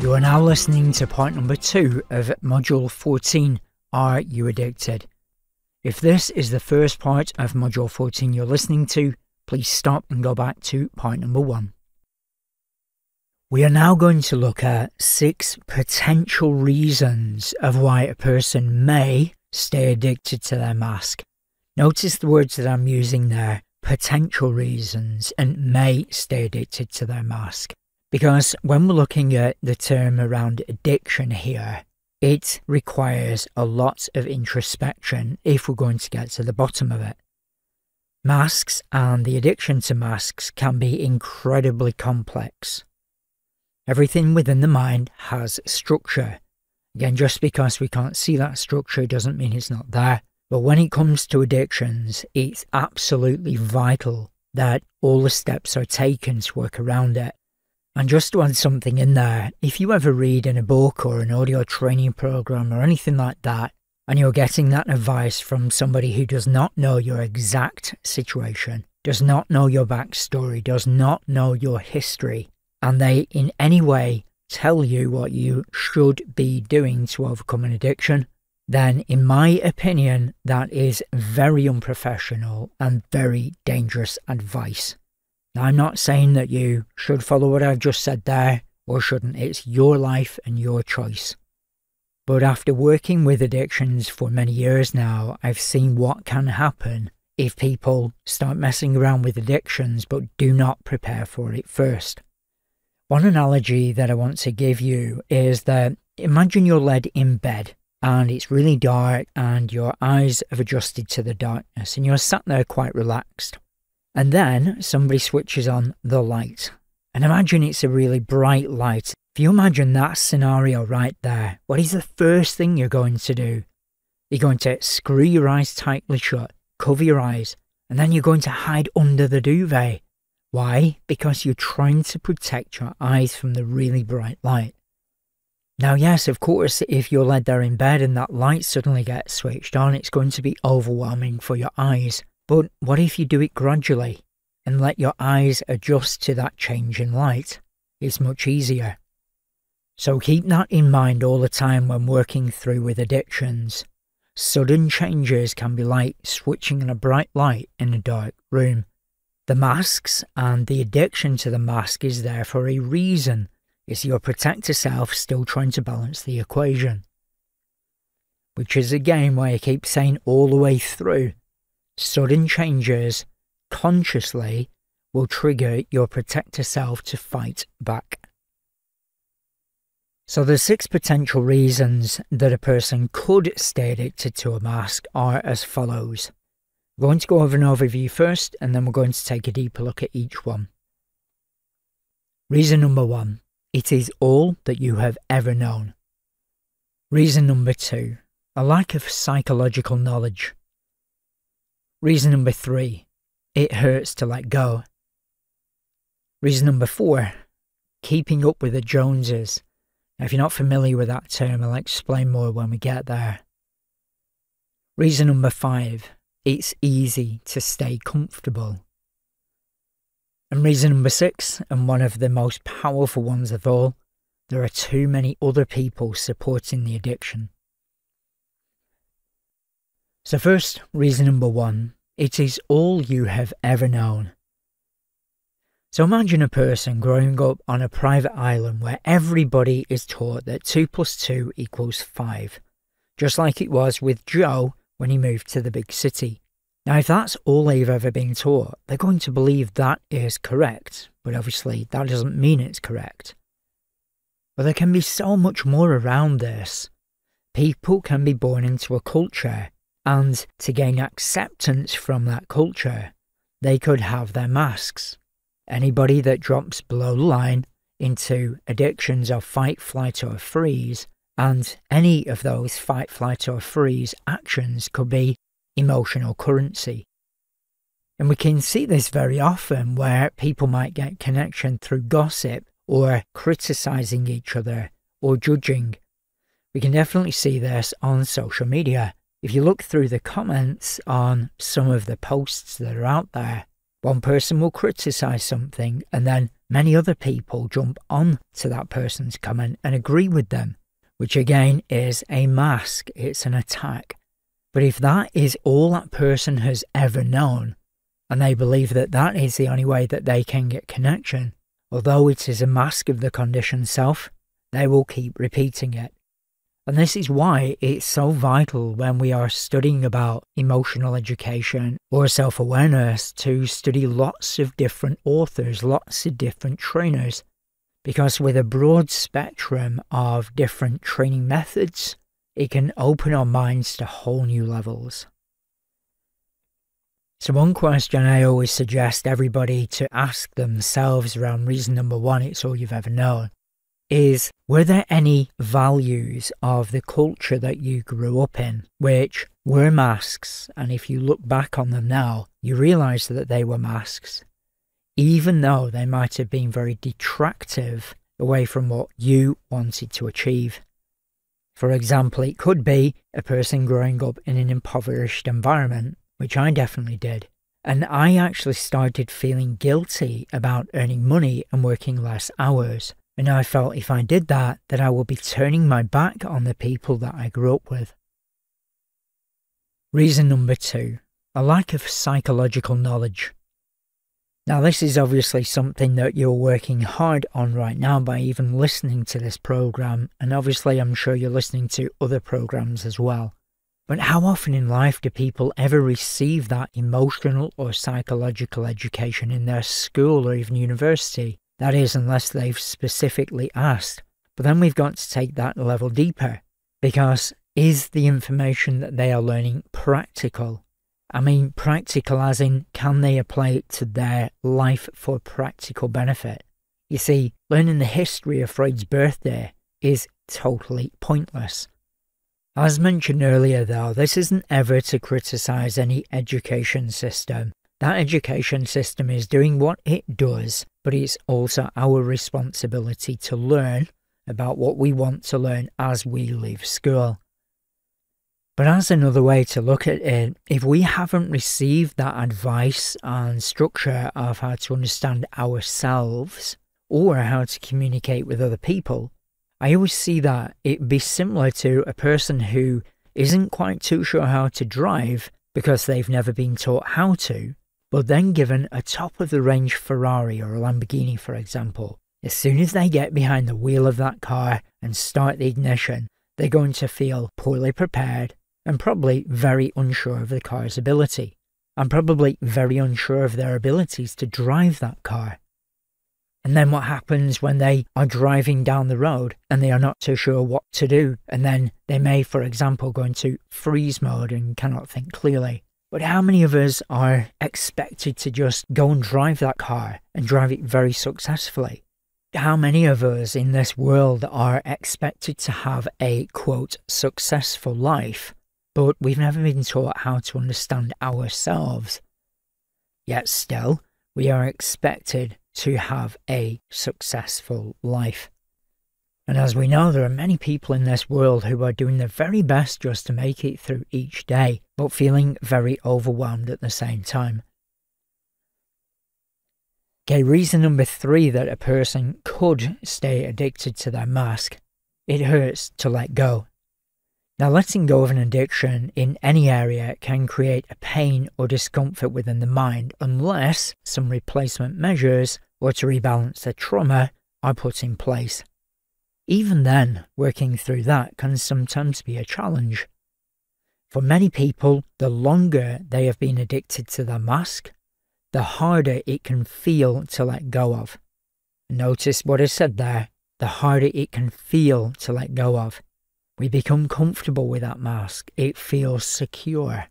You are now listening to part number two of Module 14 Are You Addicted? If this is the first part of Module 14 you're listening to, please stop and go back to part number one. We are now going to look at six potential reasons of why a person may stay addicted to their mask. Notice the words that I'm using there potential reasons and may stay addicted to their mask. Because when we're looking at the term around addiction here, it requires a lot of introspection if we're going to get to the bottom of it. Masks and the addiction to masks can be incredibly complex. Everything within the mind has structure. Again, just because we can't see that structure doesn't mean it's not there. But when it comes to addictions, it's absolutely vital that all the steps are taken to work around it. And just to add something in there, if you ever read in a book or an audio training program or anything like that, and you're getting that advice from somebody who does not know your exact situation, does not know your backstory, does not know your history, and they in any way tell you what you should be doing to overcome an addiction, then in my opinion, that is very unprofessional and very dangerous advice. Now, I'm not saying that you should follow what I've just said there or shouldn't. It's your life and your choice. But after working with addictions for many years now, I've seen what can happen if people start messing around with addictions but do not prepare for it first. One analogy that I want to give you is that imagine you're led in bed and it's really dark and your eyes have adjusted to the darkness and you're sat there quite relaxed. And then somebody switches on the light. And imagine it's a really bright light. If you imagine that scenario right there, what is the first thing you're going to do? You're going to screw your eyes tightly shut, cover your eyes, and then you're going to hide under the duvet why? Because you're trying to protect your eyes from the really bright light. Now, yes, of course, if you're led there in bed and that light suddenly gets switched on, it's going to be overwhelming for your eyes. But what if you do it gradually and let your eyes adjust to that change in light? It's much easier. So keep that in mind all the time when working through with addictions. Sudden changes can be like switching on a bright light in a dark room. The masks and the addiction to the mask is there for a reason. It's your protector self still trying to balance the equation? Which is again why I keep saying all the way through sudden changes consciously will trigger your protector self to fight back. So, the six potential reasons that a person could stay addicted to a mask are as follows. We're going to go over an overview first, and then we're going to take a deeper look at each one. Reason number one it is all that you have ever known. Reason number two a lack of psychological knowledge. Reason number three it hurts to let go. Reason number four keeping up with the Joneses. Now, if you're not familiar with that term, I'll explain more when we get there. Reason number five it's easy to stay comfortable. And reason number six, and one of the most powerful ones of all, there are too many other people supporting the addiction. So, first, reason number one it is all you have ever known. So, imagine a person growing up on a private island where everybody is taught that 2 plus 2 equals 5, just like it was with Joe when he moved to the big city. Now, if that's all they've ever been taught, they're going to believe that is correct, but obviously that doesn't mean it's correct. But there can be so much more around this. People can be born into a culture, and to gain acceptance from that culture, they could have their masks. Anybody that drops below the line into addictions of fight, flight, or freeze and any of those fight, flight, or freeze actions could be emotional currency. And we can see this very often where people might get connection through gossip or criticizing each other or judging. We can definitely see this on social media. If you look through the comments on some of the posts that are out there, One person will criticize something, and then many other people jump on to that person's comment and agree with them, which again is a mask, it's an attack. But if that is all that person has ever known, and they believe that that is the only way that they can get connection, although it is a mask of the conditioned self, they will keep repeating it. And this is why it's so vital when we are studying about emotional education or self awareness to study lots of different authors, lots of different trainers. Because with a broad spectrum of different training methods, it can open our minds to whole new levels. So, one question I always suggest everybody to ask themselves around reason number one, it's all you've ever known, is were there any values of the culture that you grew up in which were masks? And if you look back on them now, you realize that they were masks, even though they might have been very detractive away from what you wanted to achieve. For example, it could be a person growing up in an impoverished environment, which I definitely did. And I actually started feeling guilty about earning money and working less hours and I felt if I did that, that I would be turning my back on the people that I grew up with. Reason number two a lack of psychological knowledge. Now, this is obviously something that you're working hard on right now by even listening to this program, and obviously, I'm sure you're listening to other programs as well. But how often in life do people ever receive that emotional or psychological education in their school or even university? That is, unless they've specifically asked. But then we've got to take that level deeper because is the information that they are learning practical? I mean, practical as in, can they apply it to their life for practical benefit? You see, learning the history of Freud's birthday is totally pointless. As mentioned earlier, though, this isn't ever to criticize any education system. That education system is doing what it does, but it's also our responsibility to learn about what we want to learn as we leave school. But as another way to look at it, if we haven't received that advice and structure of how to understand ourselves or how to communicate with other people, I always see that it'd be similar to a person who isn't quite too sure how to drive because they've never been taught how to, but then given a top of the range Ferrari or a Lamborghini, for example, as soon as they get behind the wheel of that car and start the ignition, they're going to feel poorly prepared and probably very unsure of the car's ability, and probably very unsure of their abilities to drive that car. And then what happens when they are driving down the road and they are not too sure what to do? And then they may, for example, go into freeze mode and cannot think clearly. But how many of us are expected to just go and drive that car and drive it very successfully? How many of us in this world are expected to have a quote successful life, but we've never been taught how to understand ourselves? Yet still, we are expected to have a successful life. And as we know, there are many people in this world who are doing their very best just to make it through each day, but feeling very overwhelmed at the same time. Okay, reason number three that a person could stay addicted to their mask it hurts to let go. Now, letting go of an addiction in any area can create a pain or discomfort within the mind unless some replacement measures or to rebalance the trauma are put in place. Even then, working through that can sometimes be a challenge. For many people, the longer they have been addicted to the mask, the harder it can feel to let go of. Notice what I said there the harder it can feel to let go of. We become comfortable with that mask, it feels secure.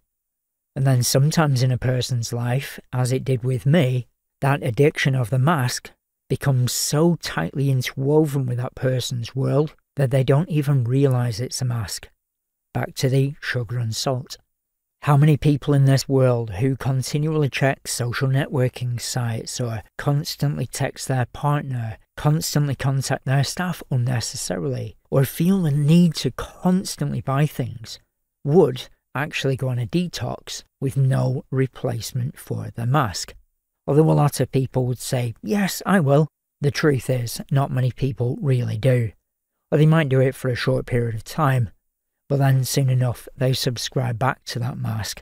And then sometimes in a person's life, as it did with me, that addiction of the mask becomes so tightly interwoven with that person's world that they don't even realize it's a mask. Back to the sugar and salt. How many people in this world who continually check social networking sites or constantly text their partner, constantly contact their staff unnecessarily, or feel the need to constantly buy things would actually go on a detox with no replacement for the mask? Although a lot of people would say, yes, I will, the truth is, not many people really do. Or they might do it for a short period of time, but then soon enough they subscribe back to that mask.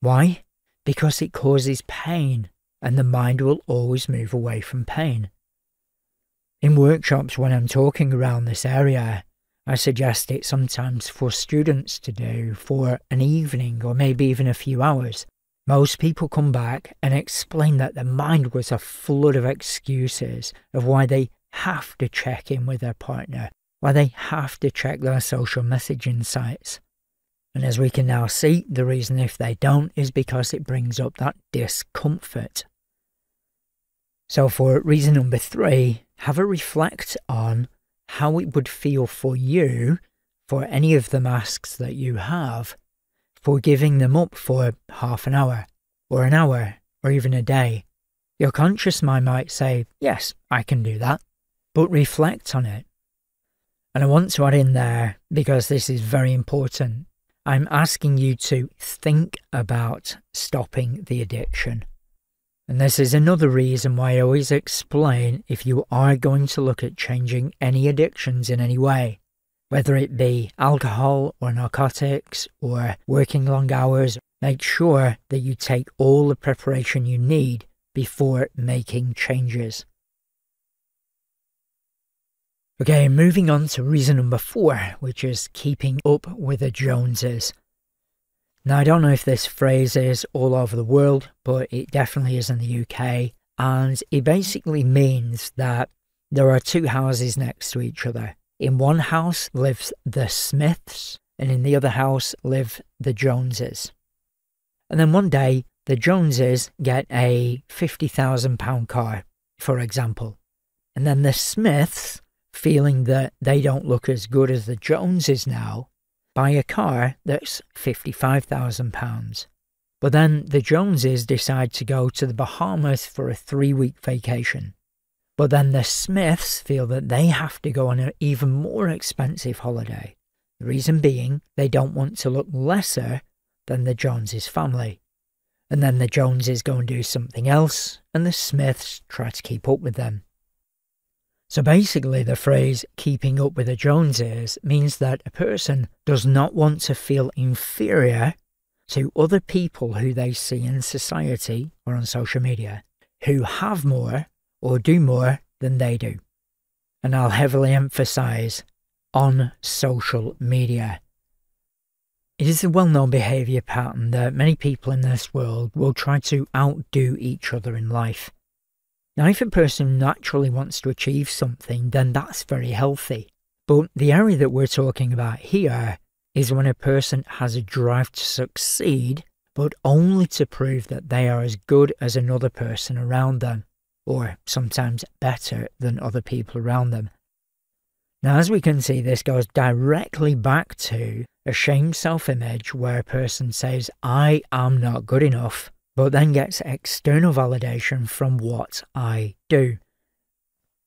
Why? Because it causes pain, and the mind will always move away from pain. In workshops, when I'm talking around this area, I suggest it sometimes for students to do for an evening or maybe even a few hours. Most people come back and explain that their mind was a flood of excuses of why they have to check in with their partner, why they have to check their social messaging sites. And as we can now see, the reason if they don't is because it brings up that discomfort. So, for reason number three, have a reflect on how it would feel for you for any of the masks that you have for giving them up for half an hour, or an hour, or even a day. Your conscious mind might say, Yes, I can do that, but reflect on it. And I want to add in there, because this is very important, I'm asking you to think about stopping the addiction. And this is another reason why I always explain if you are going to look at changing any addictions in any way, whether it be alcohol or narcotics or working long hours, make sure that you take all the preparation you need before making changes. Okay, moving on to reason number four, which is keeping up with the Joneses. Now, I don't know if this phrase is all over the world, but it definitely is in the UK. And it basically means that there are two houses next to each other. In one house lives the Smiths, and in the other house live the Joneses. And then one day, the Joneses get a £50,000 car, for example. And then the Smiths, feeling that they don't look as good as the Joneses now, buy a car that's £55,000. But then the Joneses decide to go to the Bahamas for a three week vacation. But then the Smiths feel that they have to go on an even more expensive holiday. The reason being, they don't want to look lesser than the Joneses family. And then the Joneses go and do something else, and the Smiths try to keep up with them. So basically, the phrase keeping up with the Joneses means that a person does not want to feel inferior to other people who they see in society or on social media who have more or do more than they do. And I'll heavily emphasize on social media. It is a well known behaviour pattern that many people in this world will try to outdo each other in life. Now, if a person naturally wants to achieve something, then that's very healthy. But the area that we're talking about here is when a person has a drive to succeed, but only to prove that they are as good as another person around them, or sometimes better than other people around them. Now, as we can see, this goes directly back to a shame self image where a person says, I am not good enough but then gets external validation from what I do.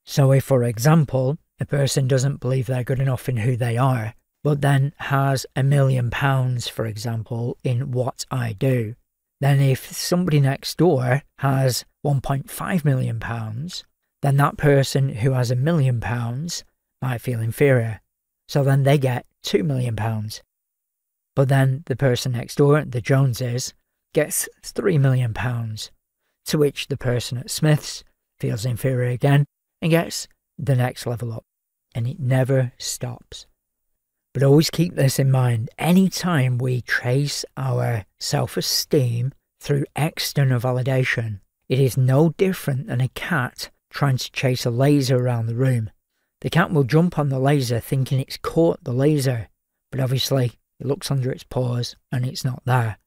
So, if, for example, a person doesn't believe they're good enough in who they are, but then has a million pounds, for example, in what I do, then if somebody next door has 1.5 million pounds, then that person who has a million pounds might feel inferior. So then they get 2 million pounds. But then the person next door, the Joneses, gets £3 million, to which the person at Smith's feels inferior again and gets the next level up. And it never stops. But always keep this in mind anytime we trace our self esteem through external validation, it is no different than a cat trying to chase a laser around the room. The cat will jump on the laser thinking it's caught the laser, but obviously it looks under its paws and it's not there.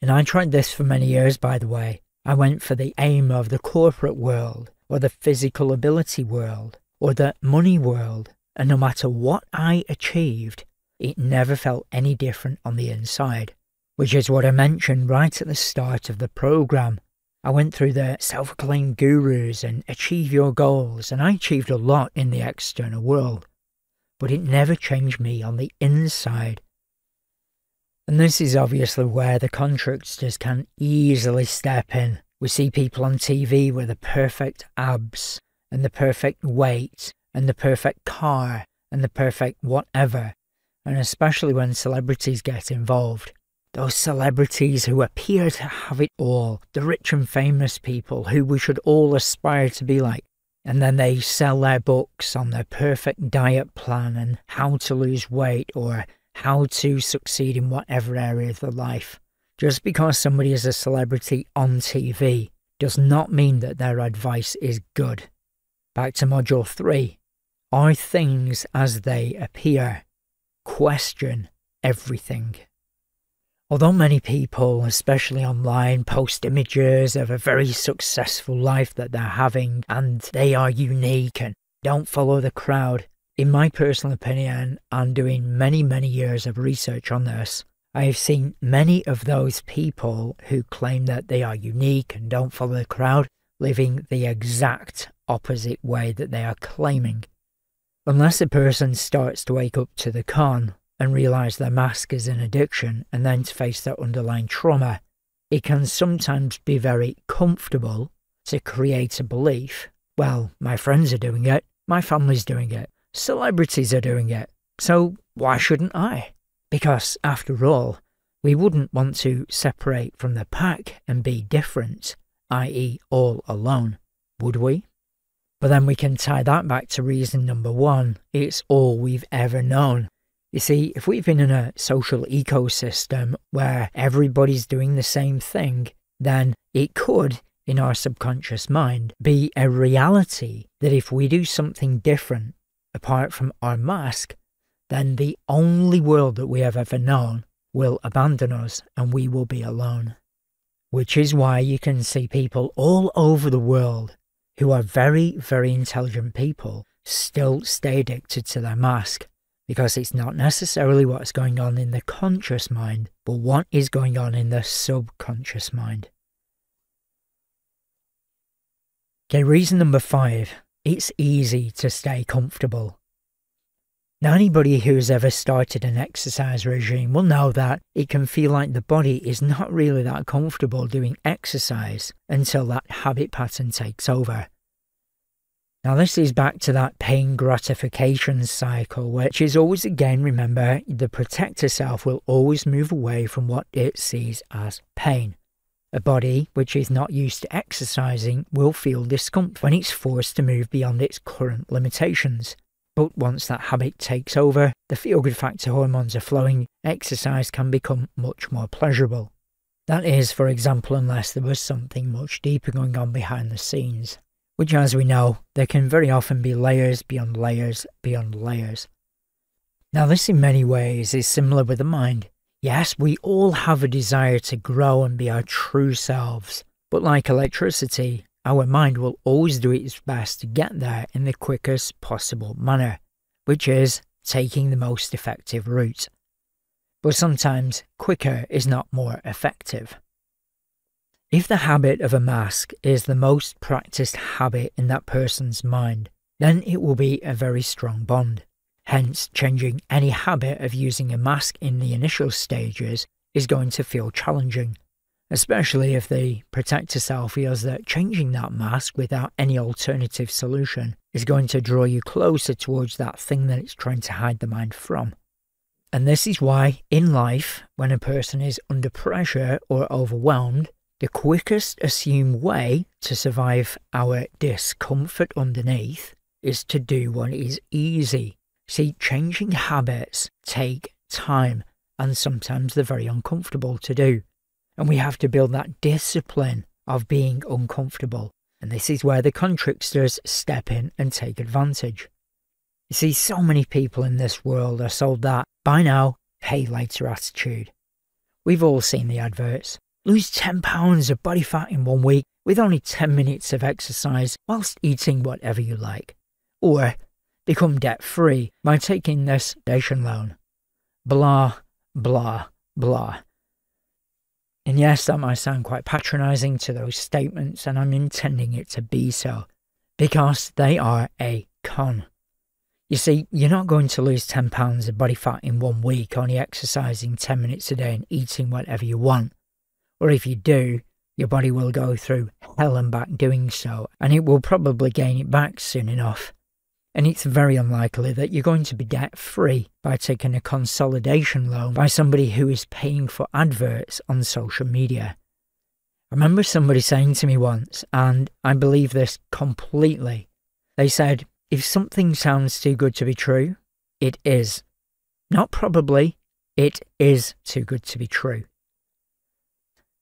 And I tried this for many years, by the way. I went for the aim of the corporate world, or the physical ability world, or the money world, and no matter what I achieved, it never felt any different on the inside, which is what I mentioned right at the start of the program. I went through the self acclaimed gurus and achieve your goals, and I achieved a lot in the external world, but it never changed me on the inside. And this is obviously where the contricksters can easily step in We see people on TV with the perfect abs and the perfect weight and the perfect car and the perfect whatever, and especially when celebrities get involved. Those celebrities who appear to have it all, the rich and famous people who we should all aspire to be like. And then they sell their books on their perfect diet plan and how to lose weight or how to succeed in whatever area of their life. Just because somebody is a celebrity on TV does not mean that their advice is good. Back to Module 3 Are things as they appear? Question everything. Although many people, especially online, post images of a very successful life that they're having and they are unique and don't follow the crowd, in my personal opinion, and doing many, many years of research on this, I have seen many of those people who claim that they are unique and don't follow the crowd living the exact opposite way that they are claiming. Unless a person starts to wake up to the con and realize their mask is an addiction and then to face their underlying trauma, it can sometimes be very comfortable to create a belief well, my friends are doing it, my family's doing it, celebrities are doing it, so why shouldn't I? Because, after all, we wouldn't want to separate from the pack and be different, i.e., all alone, would we? But then we can tie that back to reason number one it's all we've ever known. You see, if we've been in a social ecosystem where everybody's doing the same thing, then it could, in our subconscious mind, be a reality that if we do something different apart from our mask, then the only world that we have ever known will abandon us and we will be alone. Which is why you can see people all over the world who are very, very intelligent people still stay addicted to their mask because it's not necessarily what's going on in the conscious mind, but what is going on in the subconscious mind. Okay, reason number five it's easy to stay comfortable. Now, anybody who's ever started an exercise regime will know that it can feel like the body is not really that comfortable doing exercise until that habit pattern takes over. Now, this is back to that pain gratification cycle, which is always again, remember, the protector self will always move away from what it sees as pain. A body which is not used to exercising will feel discomfort when it's forced to move beyond its current limitations. But once that habit takes over, the feel good factor hormones are flowing, exercise can become much more pleasurable. That is, for example, unless there was something much deeper going on behind the scenes which, as we know, there can very often be layers beyond layers beyond layers. Now, this in many ways is similar with the mind. Yes, we all have a desire to grow and be our true selves, but like electricity, our mind will always do its best to get there in the quickest possible manner, which is taking the most effective route. But sometimes quicker is not more effective. If the habit of a mask is the most practiced habit in that person's mind, then it will be a very strong bond. Hence, changing any habit of using a mask in the initial stages is going to feel challenging, especially if the protector self feels that changing that mask without any alternative solution is going to draw you closer towards that thing that it's trying to hide the mind from. And this is why, in life, when a person is under pressure or overwhelmed, the quickest assumed way to survive our discomfort underneath is to do what is easy. See, changing habits take time and sometimes they're very uncomfortable to do. And we have to build that discipline of being uncomfortable. And this is where the contricksters step in and take advantage. You see, so many people in this world are sold that buy now, pay later attitude. We've all seen the adverts. Lose 10 pounds of body fat in one week with only 10 minutes of exercise whilst eating whatever you like. Or become debt free by taking this station loan. Blah, blah, blah. And yes, that might sound quite patronising to those statements, and I'm intending it to be so, because they are a con. You see, you're not going to lose 10 pounds of body fat in one week only exercising 10 minutes a day and eating whatever you want. Or if you do, Your body will go through hell and back doing so, and it will probably gain it back soon enough. And it's very unlikely that you're going to be debt free by taking a consolidation loan by somebody who is paying for adverts on social media. I remember somebody saying to me once, and I believe this completely. They said, if something sounds too good to be true, it is. Not probably, it is too good to be true.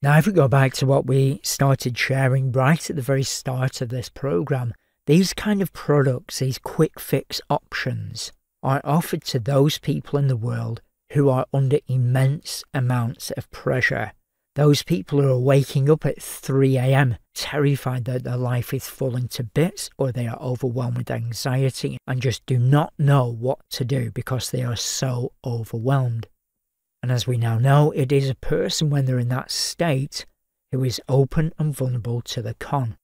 Now, if we go back to what we started sharing right at the very start of this program, these kind of products, these quick fix options, are offered to those people in the world who are under immense amounts of pressure those people who are waking up at 3 a.m. terrified that their life is falling to bits or they are overwhelmed with anxiety and just do not know what to do because they are so overwhelmed. And as we now know, it is a person when they're in that state who is open and vulnerable to the con.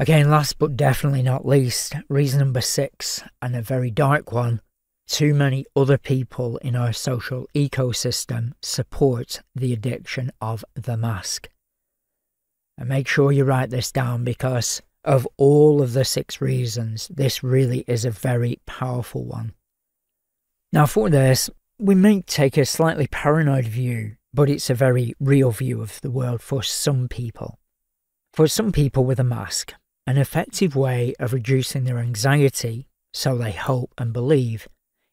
Again, last but definitely not least, reason number six, and a very dark one, too many other people in our social ecosystem support the addiction of the mask. And make sure you write this down because of all of the six reasons, this really is a very powerful one. Now, for this, we may take a slightly paranoid view, but it's a very real view of the world for some people. For some people with a mask, an effective way of reducing their anxiety, so they hope and believe,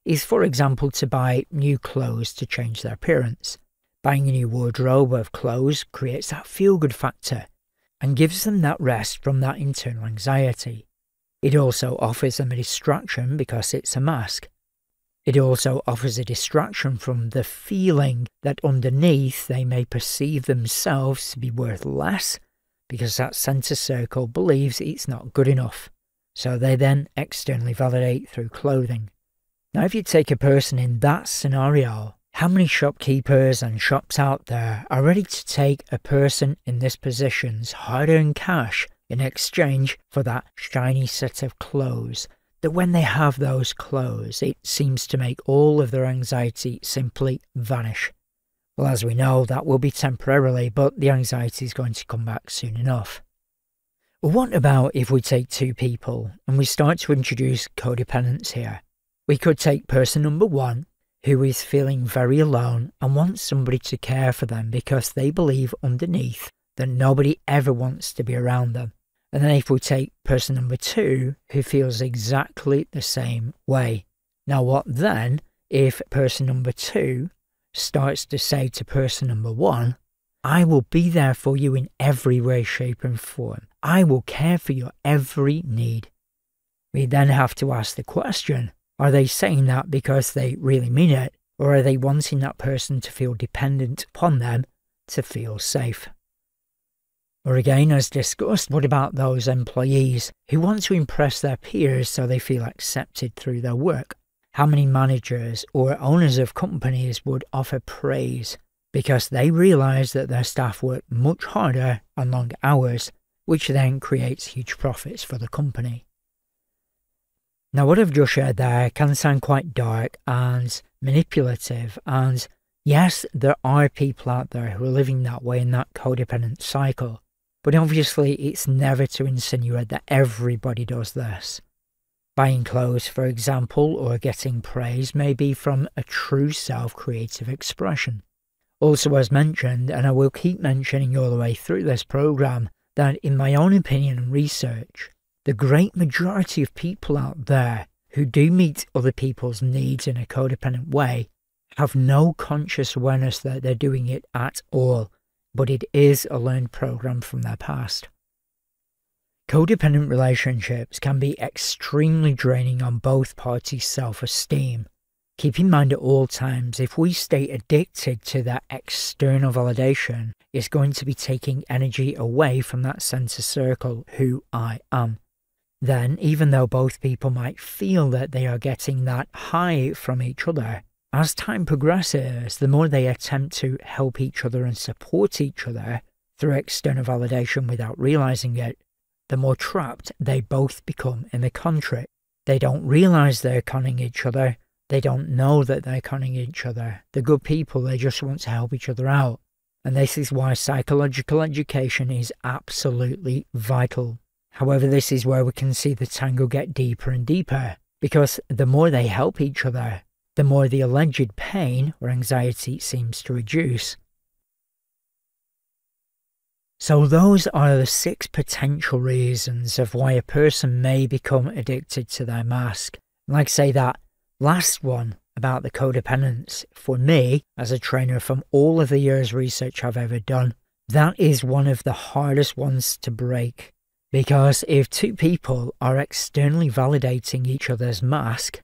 is, for example, to buy new clothes to change their appearance. Buying a new wardrobe of clothes creates that feel good factor and gives them that rest from that internal anxiety. It also offers them a distraction because it's a mask. It also offers a distraction from the feeling that underneath they may perceive themselves to be worth less because that centre circle believes it's not good enough. So they then externally validate through clothing. Now, if you take a person in that scenario, how many shopkeepers and shops out there are ready to take a person in this position's hard earned cash in exchange for that shiny set of clothes? That when they have those clothes, it seems to make all of their anxiety simply vanish. Well, as we know, that will be temporarily, but the anxiety is going to come back soon enough. What about if we take two people and we start to introduce codependence here? We could take person number one, who is feeling very alone and wants somebody to care for them because they believe underneath that nobody ever wants to be around them. And then if we take person number two, who feels exactly the same way. Now, what then if person number two starts to say to person number one, I will be there for you in every way, shape, and form. I will care for your every need. We then have to ask the question are they saying that because they really mean it, or are they wanting that person to feel dependent upon them to feel safe? Or again, as discussed, what about those employees who want to impress their peers so they feel accepted through their work? How many managers or owners of companies would offer praise because they realise that their staff work much harder and longer hours, which then creates huge profits for the company? Now, what I've just shared there can sound quite dark and manipulative, and yes, there are people out there who are living that way in that codependent cycle, but obviously it's never to insinuate that everybody does this. Buying clothes, for example, or getting praise may be from a true self creative expression. Also, as mentioned, and I will keep mentioning all the way through this program, that in my own opinion and research, the great majority of people out there who do meet other people's needs in a codependent way have no conscious awareness that they're doing it at all, but it is a learned program from their past. Codependent relationships can be extremely draining on both parties' self esteem. Keep in mind at all times, if we stay addicted to that external validation, it's going to be taking energy away from that center circle, who I am then even though both people might feel that they are getting that high from each other, as time progresses, the more they attempt to help each other and support each other through external validation without realizing it, the more trapped they both become in the contract. They don't realize they're conning each other. They don't know that they're conning each other. The good people, they just want to help each other out. And this is why psychological education is absolutely vital. However, this is where we can see the tangle get deeper and deeper, because the more they help each other, the more the alleged pain or anxiety seems to reduce. So, those are the six potential reasons of why a person may become addicted to their mask. Like, say, that last one about the codependence, for me, as a trainer from all of the years' research I've ever done, that is one of the hardest ones to break. Because if two people are externally validating each other's mask,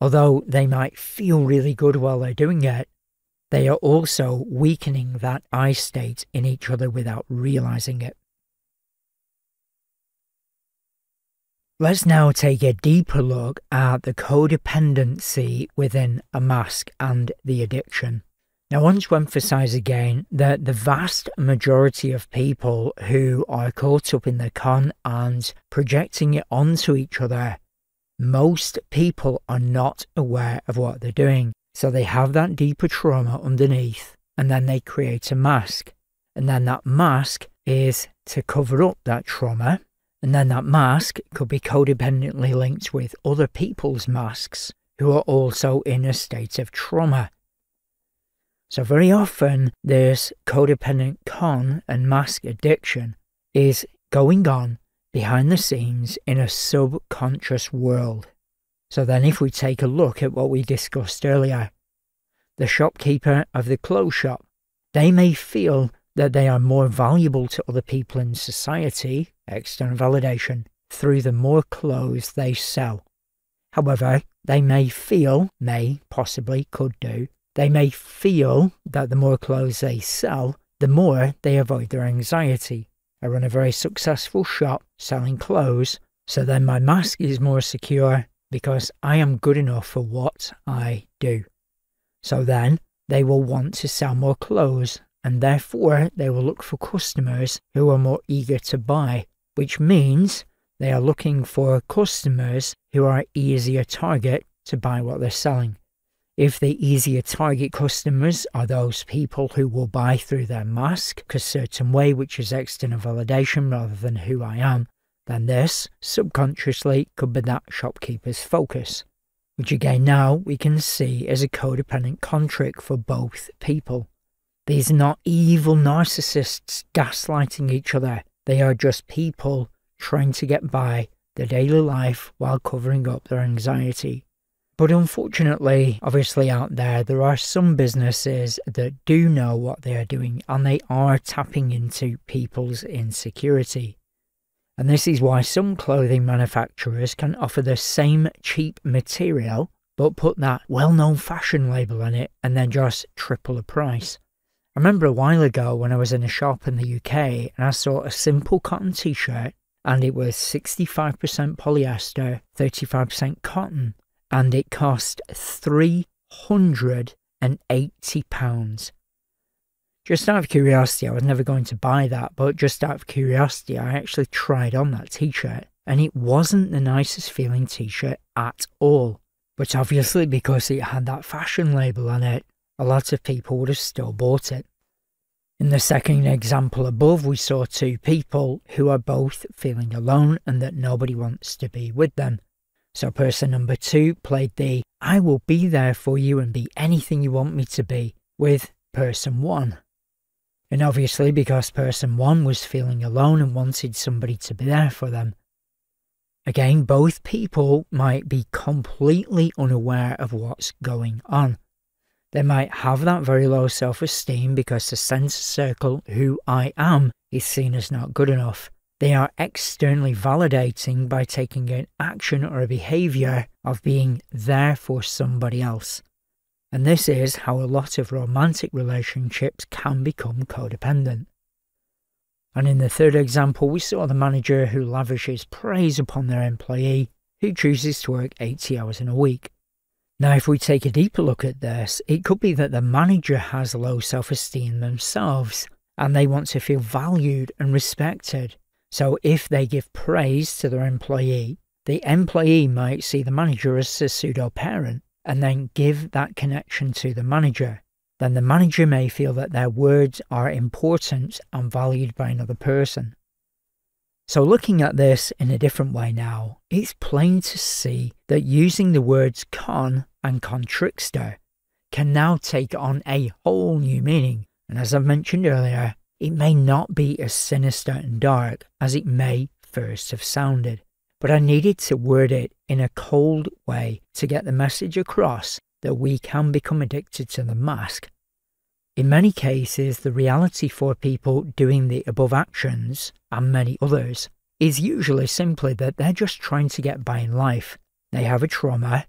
although they might feel really good while they're doing it, they are also weakening that I state in each other without realizing it. Let's now take a deeper look at the codependency within a mask and the addiction. Now, I want to emphasize again that the vast majority of people who are caught up in the con and projecting it onto each other, most people are not aware of what they're doing. So they have that deeper trauma underneath, and then they create a mask. And then that mask is to cover up that trauma and then that mask could be codependently linked with other people's masks who are also in a state of trauma. So, very often, this codependent con and mask addiction is going on behind the scenes in a subconscious world. So, then, if we take a look at what we discussed earlier, the shopkeeper of the clothes shop, they may feel that they are more valuable to other people in society, external validation, through the more clothes they sell. However, they may feel, may, possibly, could do, they may feel that the more clothes they sell, the more they avoid their anxiety. I run a very successful shop selling clothes, so then my mask is more secure because I am good enough for what I do. So then they will want to sell more clothes and therefore they will look for customers who are more eager to buy, which means they are looking for customers who are easier target to buy what they're selling. If the easier target customers are those people who will buy through their mask a certain way, which is external validation rather than who I am, then this, subconsciously, could be that shopkeeper's focus, which again now we can see as a codependent contract for both people. These are not evil narcissists gaslighting each other. They are just people trying to get by their daily life while covering up their anxiety. But unfortunately, obviously, out there, there are some businesses that do know what they are doing and they are tapping into people's insecurity. And this is why some clothing manufacturers can offer the same cheap material but put that well known fashion label on it and then just triple the price. I remember a while ago when I was in a shop in the UK and I saw a simple cotton t shirt and it was 65% polyester, 35% cotton, and it cost £380. Just out of curiosity, I was never going to buy that, but just out of curiosity, I actually tried on that t shirt and it wasn't the nicest feeling t shirt at all. But obviously, because it had that fashion label on it, a lot of people would have still bought it. In the second example above, we saw two people who are both feeling alone and that nobody wants to be with them. So, person number two played the I will be there for you and be anything you want me to be with person one. And obviously, because person one was feeling alone and wanted somebody to be there for them. Again, both people might be completely unaware of what's going on. They might have that very low self esteem because the centre circle who I am is seen as not good enough. They are externally validating by taking an action or a behavior of being there for somebody else. And this is how a lot of romantic relationships can become codependent. And in the third example, we saw the manager who lavishes praise upon their employee who chooses to work 80 hours in a week. Now, if we take a deeper look at this, it could be that the manager has low self esteem themselves and they want to feel valued and respected. So, if they give praise to their employee, the employee might see the manager as a pseudo parent and then give that connection to the manager. then the manager may feel that their words are important and valued by another person. So, looking at this in a different way now, it's plain to see that using the words con and contrickster can now take on a whole new meaning. And as I've mentioned earlier, it may not be as sinister and dark as it may first have sounded. But I needed to word it in a cold way to get the message across that we can become addicted to the mask. In many cases, the reality for people doing the above actions, and many others, is usually simply that they're just trying to get by in life. They have a trauma,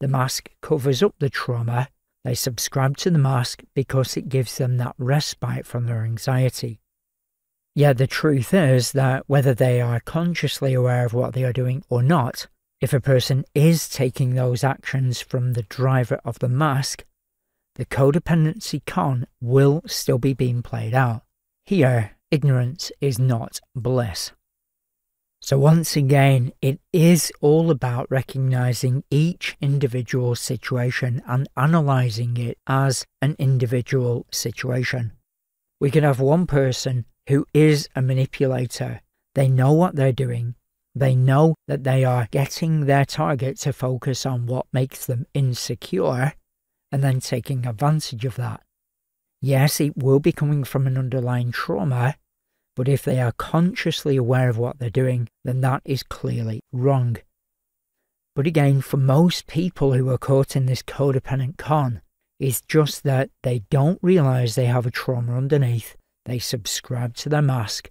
the mask covers up the trauma, they subscribe to the mask because it gives them that respite from their anxiety. Yet the truth is that whether they are consciously aware of what they are doing or not, if a person is taking those actions from the driver of the mask, the codependency con will still be being played out. Here, ignorance is not bliss. So, once again, it is all about recognizing each individual situation and analyzing it as an individual situation. We can have one person who is a manipulator. They know what they're doing. They know that they are getting their target to focus on what makes them insecure and then taking advantage of that. Yes, it will be coming from an underlying trauma, but if they are consciously aware of what they're doing, then that is clearly wrong. But again, for most people who are caught in this codependent con, it's just that they don't realize they have a trauma underneath they subscribe to their mask.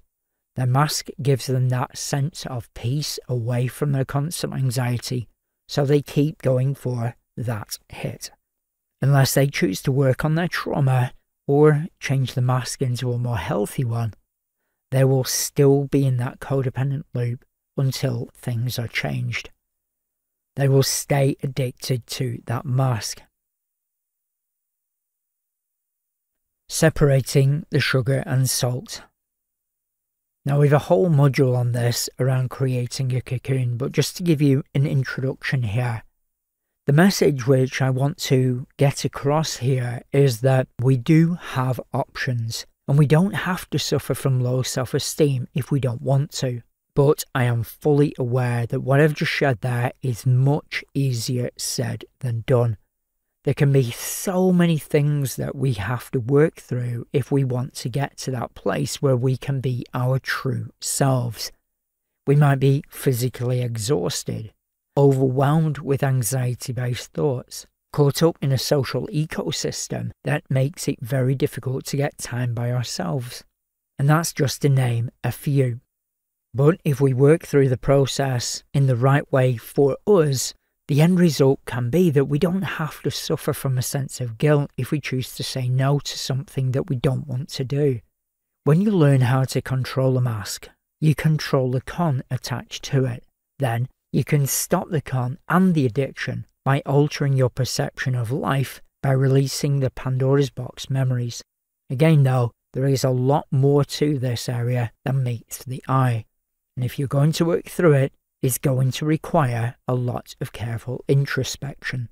Their mask gives them that sense of peace away from their constant anxiety, so they keep going for that hit. Unless they choose to work on their trauma or change the mask into a more healthy one, they will still be in that codependent loop until things are changed. They will stay addicted to that mask. Separating the sugar and salt. Now, we have a whole module on this around creating a cocoon, but just to give you an introduction here, the message which I want to get across here is that we do have options and we don't have to suffer from low self esteem if we don't want to. But I am fully aware that what I've just shared there is much easier said than done. There can be so many things that we have to work through if we want to get to that place where we can be our true selves. We might be physically exhausted, overwhelmed with anxiety based thoughts, caught up in a social ecosystem that makes it very difficult to get time by ourselves. And that's just to name a few. But if we work through the process in the right way for us, the end result can be that we don't have to suffer from a sense of guilt if we choose to say no to something that we don't want to do. When you learn how to control a mask, you control the con attached to it. Then you can stop the con and the addiction by altering your perception of life by releasing the Pandora's box memories. Again, though, there is a lot more to this area than meets the eye. And if you're going to work through it, is going to require a lot of careful introspection.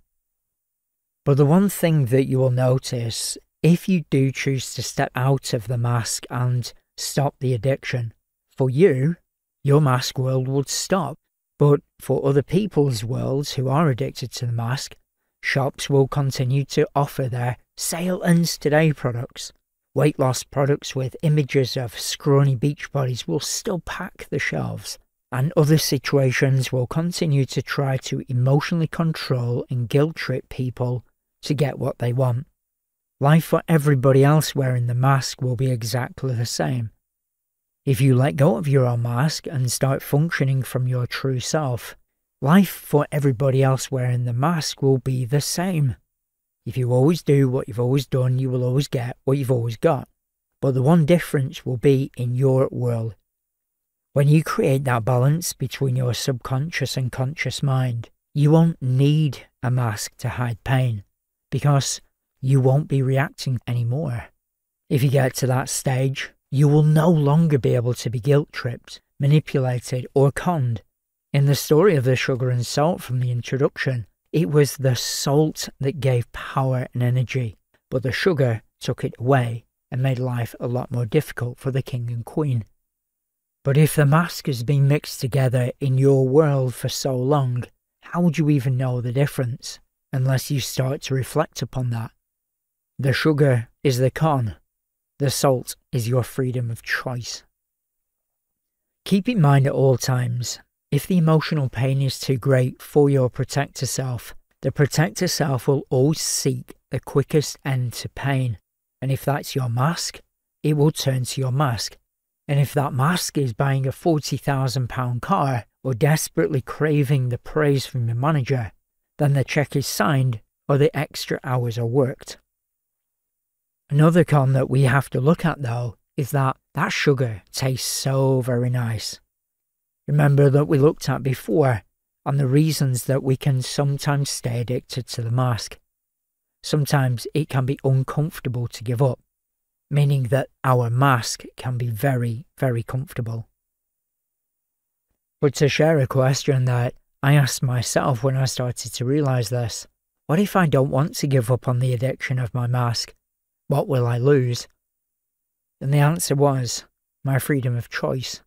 But the one thing that you will notice if you do choose to step out of the mask and stop the addiction, for you, your mask world would stop. But for other people's worlds who are addicted to the mask, shops will continue to offer their sale ends today products. Weight loss products with images of scrawny beach bodies will still pack the shelves and other situations will continue to try to emotionally control and guilt trip people to get what they want. Life for everybody else wearing the mask will be exactly the same. If you let go of your own mask and start functioning from your true self, life for everybody else wearing the mask will be the same. If you always do what you've always done, you will always get what you've always got. But the one difference will be in your world. When you create that balance between your subconscious and conscious mind, you won't need a mask to hide pain because you won't be reacting anymore. If you get to that stage, you will no longer be able to be guilt tripped, manipulated, or conned. In the story of the sugar and salt from the introduction, it was the salt that gave power and energy. but the sugar took it away and made life a lot more difficult for the king and queen. But if the mask has been mixed together in your world for so long, how would you even know the difference unless you start to reflect upon that? The sugar is the con, the salt is your freedom of choice. Keep in mind at all times if the emotional pain is too great for your protector self, the protector self will always seek the quickest end to pain. And if that's your mask, it will turn to your mask. And if that mask is buying a £40,000 car or desperately craving the praise from your manager, then the check is signed or the extra hours are worked. Another con that we have to look at though is that that sugar tastes so very nice. Remember that we looked at before on the reasons that we can sometimes stay addicted to the mask. Sometimes it can be uncomfortable to give up, meaning that our mask can be very, very comfortable. But to share a question that I asked myself when I started to realise this what if I don't want to give up on the addiction of my mask? What will I lose? And the answer was my freedom of choice.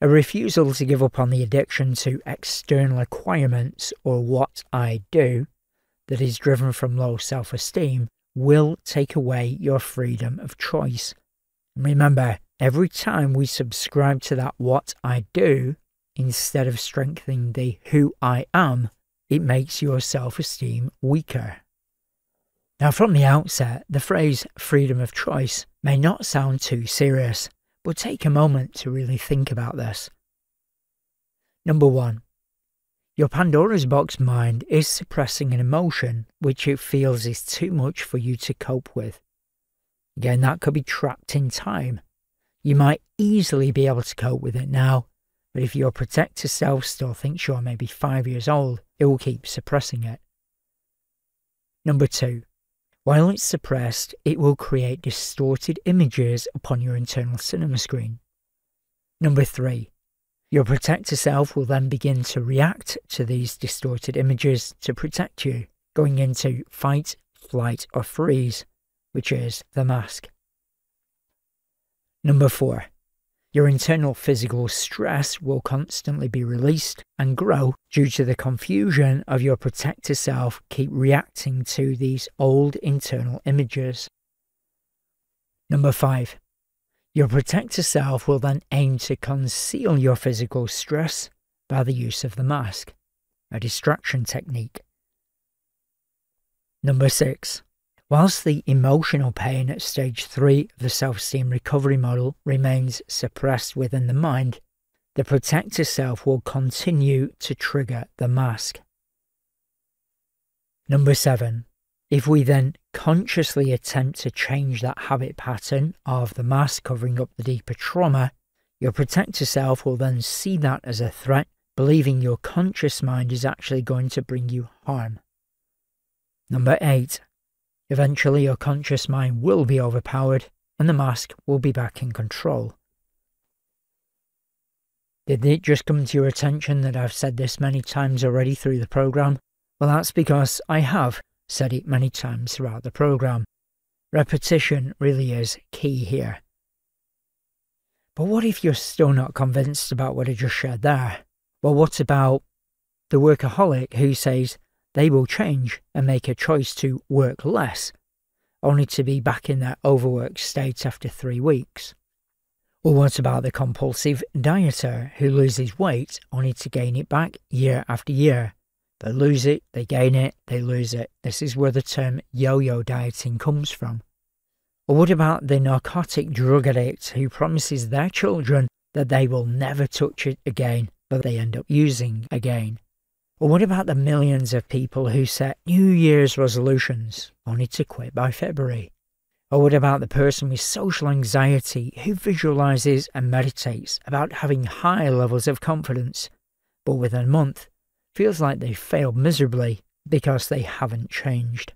A refusal to give up on the addiction to external requirements or what I do that is driven from low self esteem will take away your freedom of choice. remember, every time we subscribe to that what I do instead of strengthening the who I am, it makes your self esteem weaker. Now, from the outset, the phrase freedom of choice may not sound too serious, but take a moment to really think about this. Number one, your Pandora's box mind is suppressing an emotion which it feels is too much for you to cope with. Again, that could be trapped in time. You might easily be able to cope with it now, but if your protector self still thinks you're maybe five years old, it will keep suppressing it. Number two, while it's suppressed, it will create distorted images upon your internal cinema screen. Number three, your protector self will then begin to react to these distorted images to protect you, going into fight, flight, or freeze, which is the mask. Number four, your internal physical stress will constantly be released and grow due to the confusion of your protector self keep reacting to these old internal images. Number 5. Your protector self will then aim to conceal your physical stress by the use of the mask, a distraction technique. Number 6. Whilst the emotional pain at stage 3 of the self esteem recovery model remains suppressed within the mind, the protector self will continue to trigger the mask. Number 7. If we then consciously attempt to change that habit pattern of the mask covering up the deeper trauma, your protector self will then see that as a threat, believing your conscious mind is actually going to bring you harm. Number 8. Eventually, your conscious mind will be overpowered and the mask will be back in control. Did it just come to your attention that I've said this many times already through the program? Well, that's because I have said it many times throughout the program. Repetition really is key here. But what if you're still not convinced about what I just shared there? Well, what about the workaholic who says, they will change and make a choice to work less, only to be back in their overworked state after three weeks. Or what about the compulsive dieter who loses weight only to gain it back year after year? They lose it, they gain it, they lose it. This is where the term yo yo dieting comes from. Or what about the narcotic drug addict who promises their children that they will never touch it again, but they end up using again? Or what about the millions of people who set New Year's resolutions only to quit by February? Or what about the person with social anxiety who visualizes and meditates about having high levels of confidence, but within a month feels like they failed miserably because they haven't changed?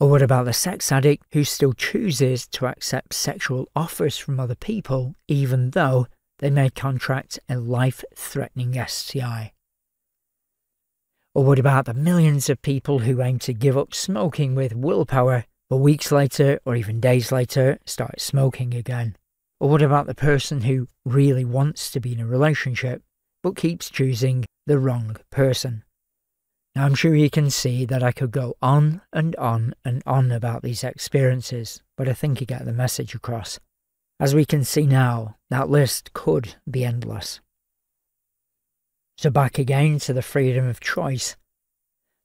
Or what about the sex addict who still chooses to accept sexual offers from other people even though they may contract a life threatening STI? Or what about the millions of people who aim to give up smoking with willpower but weeks later or even days later start smoking again? Or what about the person who really wants to be in a relationship but keeps choosing the wrong person? Now, I'm sure you can see that I could go on and on and on about these experiences, but I think you get the message across. As we can see now, that list could be endless. So, back again to the freedom of choice.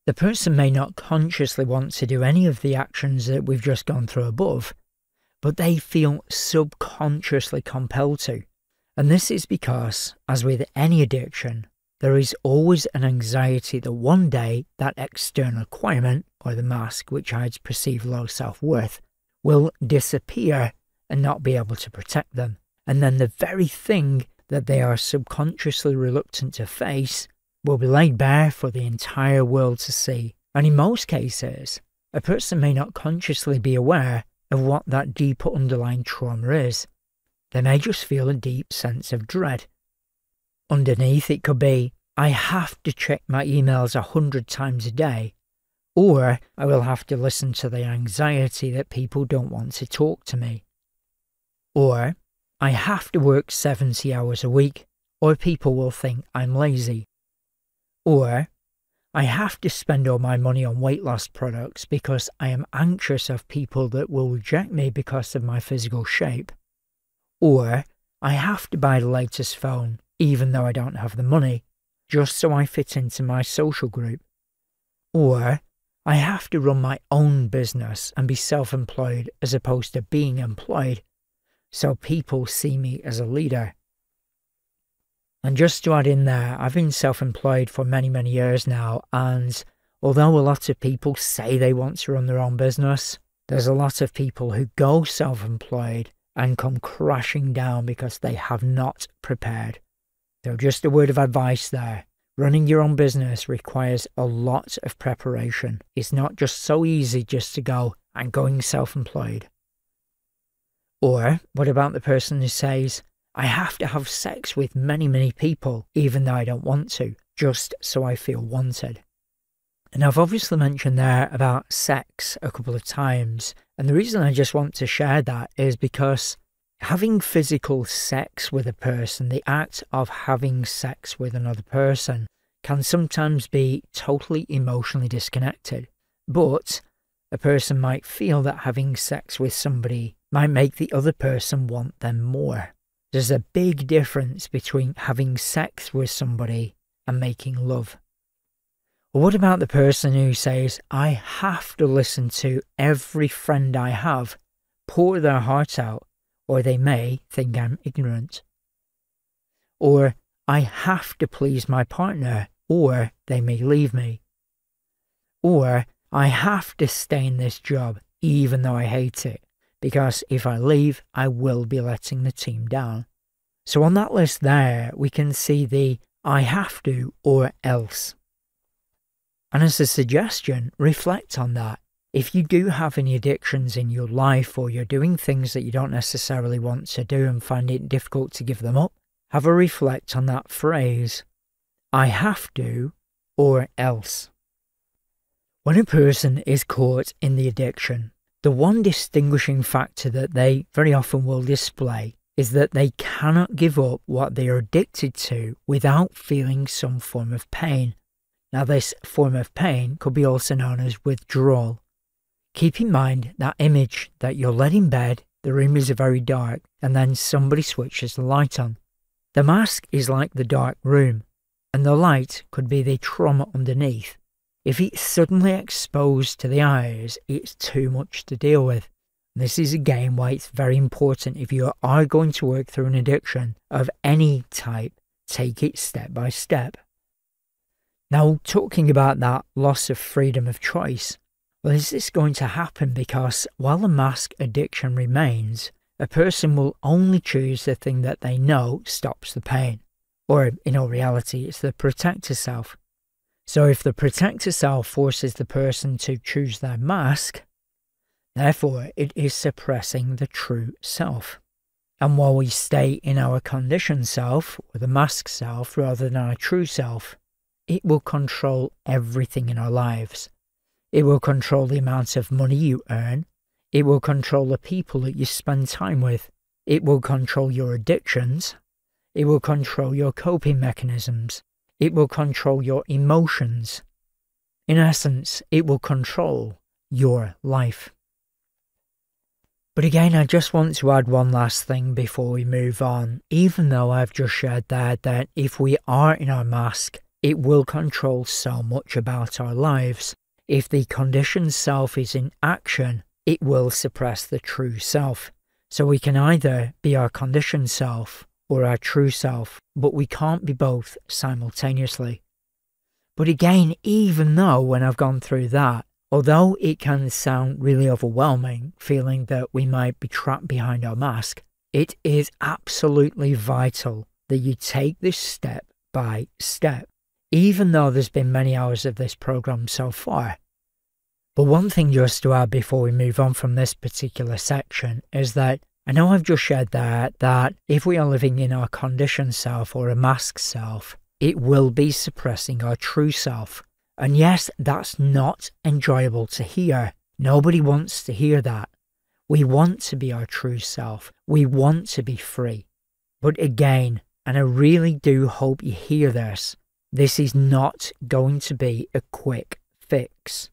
The person may not consciously want to do any of the actions that we've just gone through above, but they feel subconsciously compelled to. And this is because, as with any addiction, there is always an anxiety that one day that external requirement, or the mask which hides perceived low self worth, will disappear and not be able to protect them. And then the very thing that they are subconsciously reluctant to face will be laid bare for the entire world to see. And in most cases, a person may not consciously be aware of what that deeper underlying trauma is. They may just feel a deep sense of dread. Underneath, it could be, I have to check my emails a hundred times a day, or I will have to listen to the anxiety that people don't want to talk to me. Or I have to work 70 hours a week, or people will think I'm lazy. Or I have to spend all my money on weight loss products because I am anxious of people that will reject me because of my physical shape. Or I have to buy the latest phone even though I don't have the money, just so I fit into my social group. Or I have to run my own business and be self employed as opposed to being employed, so people see me as a leader. And just to add in there, I've been self employed for many, many years now, and although a lot of people say they want to run their own business, there's a lot of people who go self employed and come crashing down because they have not prepared. So, just a word of advice there. Running your own business requires a lot of preparation. It's not just so easy just to go, I'm going self employed. Or what about the person who says, I have to have sex with many, many people, even though I don't want to, just so I feel wanted. And I've obviously mentioned there about sex a couple of times. And the reason I just want to share that is because having physical sex with a person, the act of having sex with another person, can sometimes be totally emotionally disconnected. But a person might feel that having sex with somebody might make the other person want them more. There's a big difference between having sex with somebody and making love. What about the person who says, I have to listen to every friend I have pour their heart out, or they may think I'm ignorant? Or I have to please my partner, or they may leave me. Or I have to stay in this job even though I hate it, because if I leave, I will be letting the team down. So on that list there, we can see the I have to or else. And as a suggestion, reflect on that. If you do have any addictions in your life or you're doing things that you don't necessarily want to do and find it difficult to give them up, have a reflect on that phrase, I have to or else. When a person is caught in the addiction, the one distinguishing factor that they very often will display is that they cannot give up what they are addicted to without feeling some form of pain. Now, this form of pain could be also known as withdrawal. Keep in mind that image that you're led in bed, the room is very dark, and then somebody switches the light on. The mask is like the dark room, and the light could be the trauma underneath. If it's suddenly exposed to the eyes, it's too much to deal with. This is again why it's very important if you are going to work through an addiction of any type, take it step by step. Now, talking about that loss of freedom of choice, well, is this going to happen because while the mask addiction remains, a person will only choose the thing that they know stops the pain? Or, in all reality, it's the protector self. So if the protector self forces the person to choose their mask, therefore it is suppressing the true self. And while we stay in our conditioned self, or the mask self, rather than our true self, it will control everything in our lives. It will control the amount of money you earn, It will control the people that you spend time with. It will control your addictions. It will control your coping mechanisms. It will control your emotions. In essence, it will control your life. But again, I just want to add one last thing before we move on. Even though I've just shared there that if we are in our mask, it will control so much about our lives. If the conditioned self is in action, it will suppress the true self. So we can either be our conditioned self or our true self, but we can't be both simultaneously. But again, even though when I've gone through that, although it can sound really overwhelming, feeling that we might be trapped behind our mask, it is absolutely vital that you take this step by step, even though there's been many hours of this program so far. But one thing just to add before we move on from this particular section is that I know I've just shared that that if we are living in our conditioned self or a mask self, it will be suppressing our true self. And yes, that's not enjoyable to hear. Nobody wants to hear that. We want to be our true self. We want to be free. But again, and I really do hope you hear this, this is not going to be a quick fix.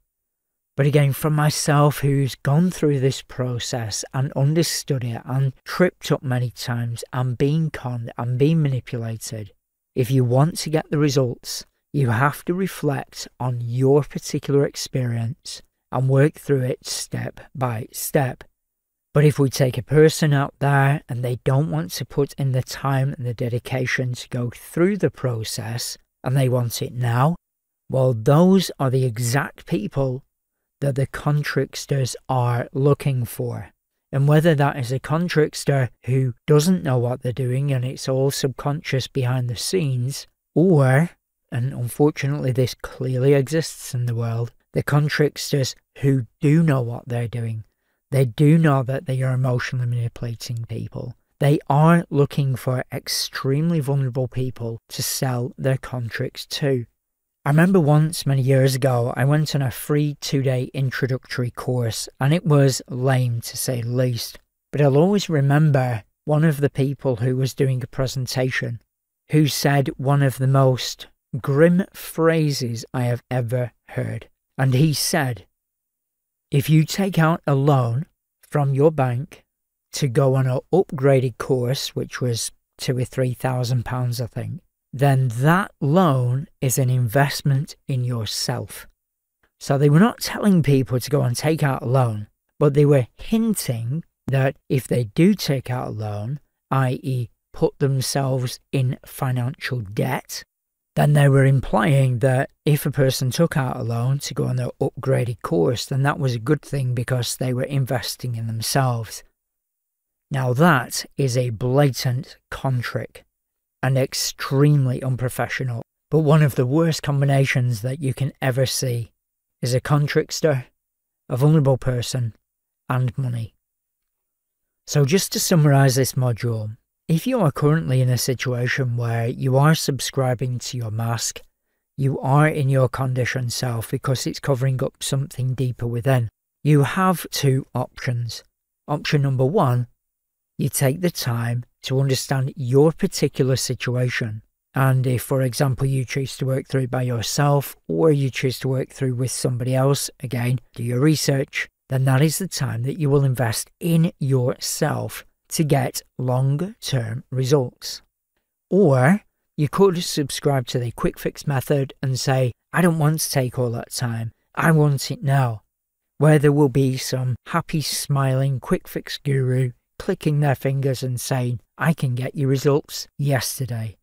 But again, from myself who's gone through this process and understood it and tripped up many times and been conned and been manipulated, if you want to get the results, you have to reflect on your particular experience and work through it step by step. But if we take a person out there and they don't want to put in the time and the dedication to go through the process and they want it now, well, those are the exact people that the contricksters are looking for. And whether that is a contrickster who doesn't know what they're doing and it's all subconscious behind the scenes, or, and unfortunately this clearly exists in the world, the contricksters who do know what they're doing. They do know that they are emotionally manipulating people. They are looking for extremely vulnerable people to sell their contracts to. I remember once, many years ago, I went on a free two day introductory course, and it was lame to say the least. But I'll always remember one of the people who was doing a presentation who said one of the most grim phrases I have ever heard. And he said, If you take out a loan from your bank to go on an upgraded course, which was two or three thousand pounds, I think, then that loan is an investment in yourself. So they were not telling people to go and take out a loan, but they were hinting that if they do take out a loan, i.e., put themselves in financial debt, then they were implying that if a person took out a loan to go on their upgraded course, then that was a good thing because they were investing in themselves. Now, that is a blatant con trick and extremely unprofessional. But one of the worst combinations that you can ever see is a contrickster, a vulnerable person, and money. So, just to summarize this module, if you are currently in a situation where you are subscribing to your mask, you are in your conditioned self because it's covering up something deeper within, you have two options. Option number one, you take the time to understand your particular situation. And if, for example, you choose to work through by yourself or you choose to work through with somebody else, again, do your research, then that is the time that you will invest in yourself to get longer term results. Or you could subscribe to the quick fix method and say, I don't want to take all that time. I want it now. Where there will be some happy, smiling quick fix guru clicking their fingers and saying, I can get you results yesterday.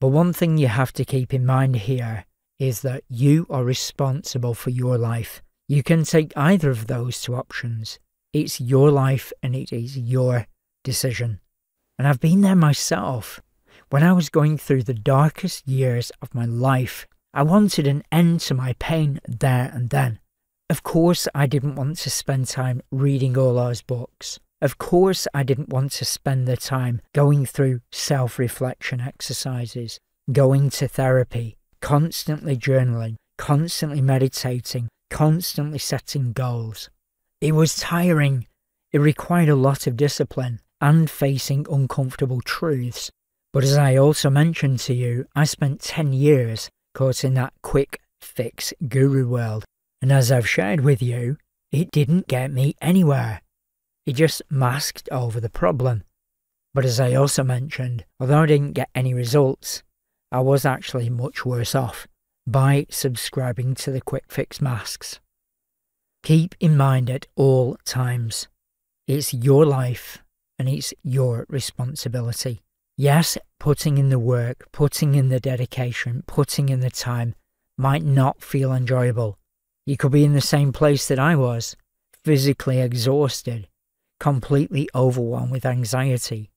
But one thing you have to keep in mind here is that you are responsible for your life. You can take either of those two options. It's your life and it is your decision. And I've been there myself. When I was going through the darkest years of my life, I wanted an end to my pain there and then. Of course, I didn't want to spend time reading all those books. Of course, I didn't want to spend the time going through self reflection exercises, going to therapy, constantly journaling, constantly meditating, constantly setting goals. It was tiring. It required a lot of discipline and facing uncomfortable truths. But as I also mentioned to you, I spent 10 years caught in that quick fix guru world. And as I've shared with you, it didn't get me anywhere. It just masked over the problem. But as I also mentioned, although I didn't get any results, I was actually much worse off by subscribing to the quick fix masks. Keep in mind at all times, it's your life and it's your responsibility. Yes, putting in the work, putting in the dedication, putting in the time might not feel enjoyable. You could be in the same place that I was, physically exhausted, completely overwhelmed with anxiety.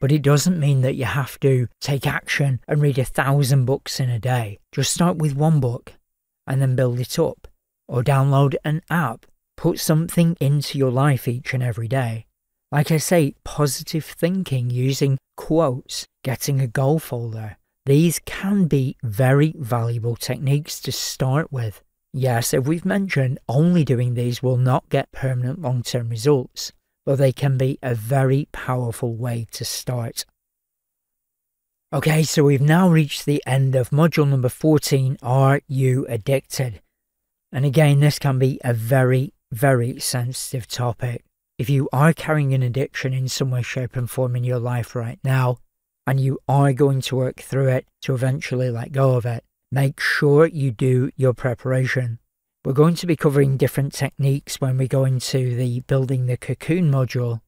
But it doesn't mean that you have to take action and read a thousand books in a day. Just start with one book and then build it up. Or download an app. Put something into your life each and every day. Like I say, positive thinking using quotes, getting a goal folder. These can be very valuable techniques to start with. Yes, as we've mentioned, only doing these will not get permanent long term results, but they can be a very powerful way to start. Okay, so we've now reached the end of module number 14 Are You Addicted? And again, this can be a very, very sensitive topic. If you are carrying an addiction in some way, shape, and form in your life right now, and you are going to work through it to eventually let go of it, make sure you do your preparation. We're going to be covering different techniques when we go into the building the cocoon module,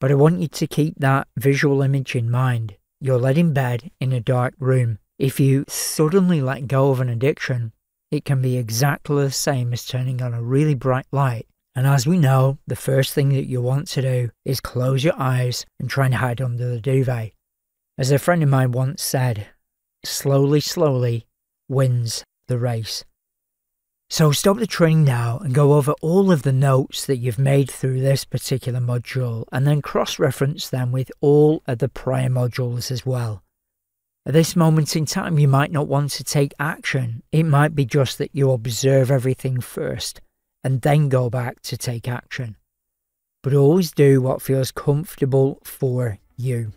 but I want you to keep that visual image in mind. You're led in bed in a dark room. If you suddenly let go of an addiction, it can be exactly the same as turning on a really bright light and as we know, the first thing that you want to do is close your eyes and try and hide under the duvet. As a friend of mine once said, slowly, slowly wins the race. So stop the training now and go over all of the notes that you've made through this particular module and then cross reference them with all of the prior modules as well. At this moment in time, you might not want to take action. It might be just that you observe everything first and then go back to take action. But always do what feels comfortable for you.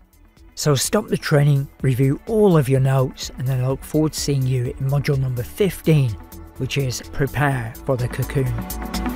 So stop the training, review all of your notes, and then I look forward to seeing you in module number 15, which is Prepare for the Cocoon.